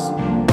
Jesus.